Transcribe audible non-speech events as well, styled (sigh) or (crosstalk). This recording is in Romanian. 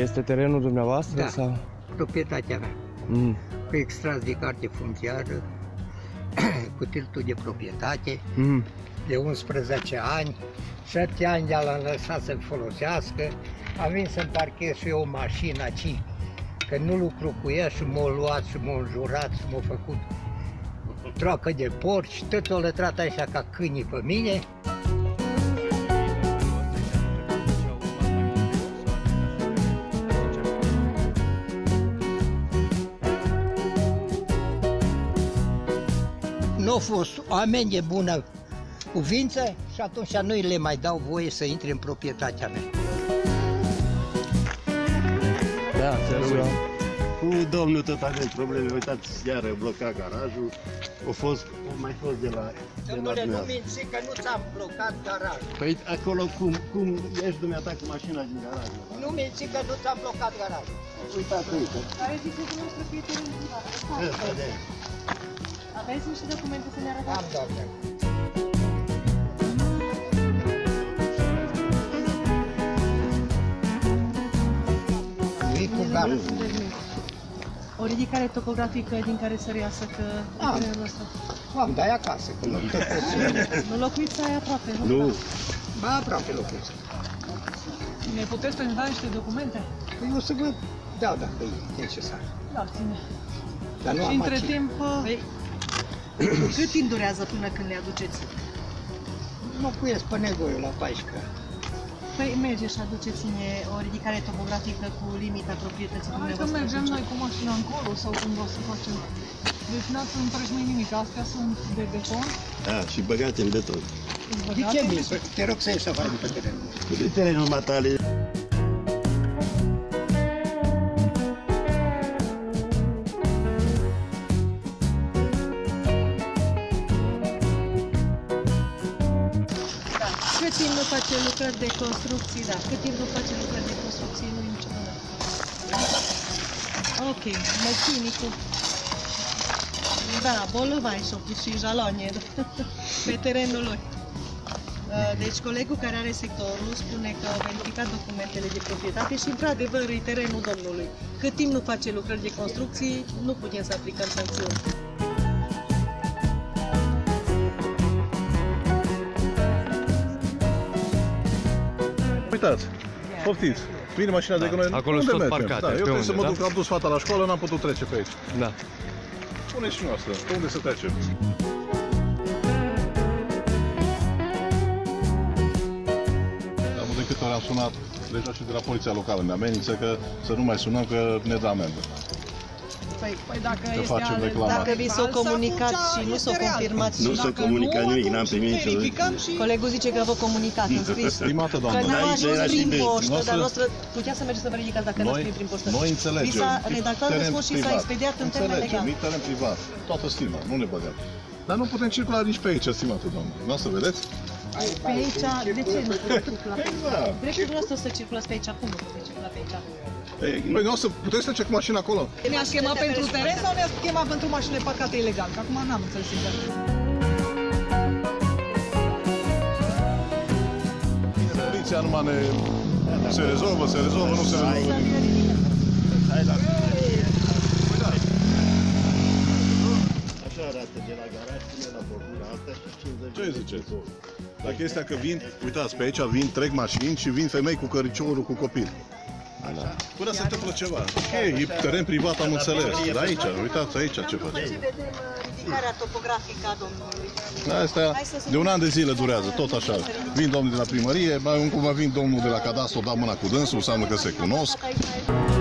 Este terenul dumneavoastră? Da. Sau? Proprietatea mea. Mm. Cu extras de carte funciară, (clears throat) cu titlul de proprietate, Mm. de 11 ani, 7 ani de l-am lăsat să folosească, am venit să-mi parchez și eu o mașină aici, că nu lucru cu ea și m-au luat și m-au înjurat și m-au făcut troacă de porci, tot o lătrat așa ca câinii pe mine. Nu a fost oameni de bună cuvință și atunci nu le mai dau voie să intre în proprietatea mea. Da, înțeleg. Cu domnul tot avem probleme, uitați, iară blocat garajul, a fost, a mai fost de la, de la Domnule, nu dumneavoastră. minți că nu ți-am blocat garajul. Păi acolo cum, cum ești dumneata cu mașina din garaj? Nu minți că nu ți-am blocat garajul. Uitați, uite. Care zice că nu trebuie teren privat. Ăsta de Aveți niște documente să ne Am, arătați? doamne. Vii cu gară. O ridicare topografică din care să reiasă că Am. terenul ăsta. Am, dai acasă, că nu te poți. Nu locuiți ai aproape, nu? Nu, Ba, aproape locuiesc. Ne puteți prezenta niște documente? Păi o să vă dau dacă e necesar. Da, ține. Dar nu Și am între aici. timp, Păi, cât timp durează până când le aduceți? Locuiesc pe negoiul la 14 ani. păi merge și aduceți-ne o ridicare topografică cu limita proprietății Hai că dumneavoastră. mergem noi cu mașina încolo sau cum vreau să facem. Deci n-ați împrejmuit nimic, astea sunt de beton. da, și băgate în beton. De ce mi Te rog să ieși afară de pe teren. De terenul matale, timp nu face lucrări de construcții, da, cât timp nu face lucrări de construcții, nu e nicio problemă. Ok, mechanicul. Da, bolovanj și-o pus și jalonie (laughs) pe terenul lui. Uh, Deci colegul care are sectorul spune că a verificat documentele de proprietate și într-adevăr e terenul domnului. Cât timp nu face lucrări de construcții, nu putem să aplicăm sancțiuni. Uitați, poftiți. Vine mașina de gunoi. acolo unde sunt tot mergem? parcate, Da, pe eu trebuie unde, să mă da? duc, am dus fata la școală, n-am putut trece pe aici. Da. Spuneți și noastră, pe unde să trecem? Am de câte ori am sunat deja și de la poliția locală mi amenință că să nu mai sunăm că ne dă amendă. Păi, păi dacă Că este facem ale- reclamare. Dacă vi s-o Falsă, comunicat atunci și nu s-o este real. confirmat Nu și s-a Dacă comunicat nu, nimic, n-am atunci primit nicio verificăm și... Colegul zice că v-a comunicat în scris. Stimată Că doamnă, n-a aici ajuns era și prin de- poștă, dar noastră- noastră putea să mergeți să vă ridicați dacă n-ați noi, primit prin poștă. noi înțelegem. Vi s-a redactat Teren răspuns și s-a privat. expediat în termen Înțelegem, legal. e teren privat, toată stima, nu ne băgăm. Dar nu putem circula nici pe aici, stimată doamnă. Nu o să vedeți? Pe aici, de ce nu puteți circula pe aici? Da. Dreptul dumneavoastră să circulați pe aici, cum nu puteți circula pe aici? Păi nu o să puteți trece cu mașina acolo? Ne-ați chemat pentru teren sau ne-ați chemat pentru mașinile parcate ilegal? Că acum n-am înțeles exact. Poliția numai ne... Se rezolvă, se rezolvă, nu se rezolvă. hai la Așa arată de la garaj până la bordura asta și 50 Ce ziceți? La chestia că vin, uitați, pe aici vin, trec mașini și vin femei cu căriciorul cu copil. Până se întâmplă ceva. Ok, e teren privat, am înțeles. Dar aici, uitați aici ce După face. ce vedem uh, ridicarea topografică a domnului. Astea de un an de zile durează, tot așa. Vin domnul de la primărie, mai încă mai vin domnul de la cadastru, dau mâna cu dânsul, înseamnă că se cunosc. Aici, aici.